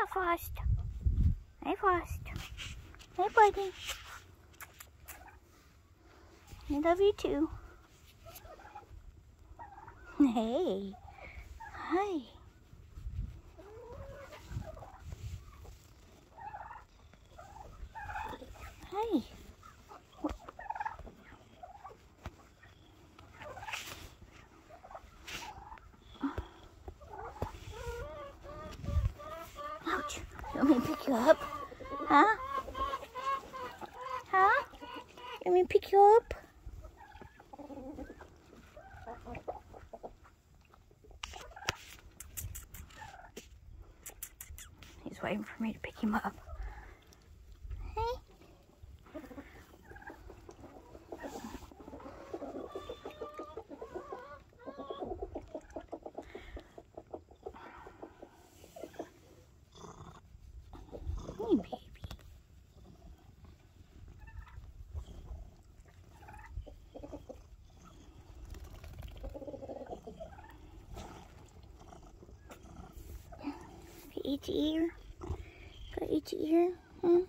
Yeah, Frost. Hey, Frost. Hey, buddy. I love you too. Hey. Hi. You up? Huh? Huh? Want me pick you up? He's waiting for me to pick him up. Hey. Hey, baby. Got each ear. Got each ear. Hmm?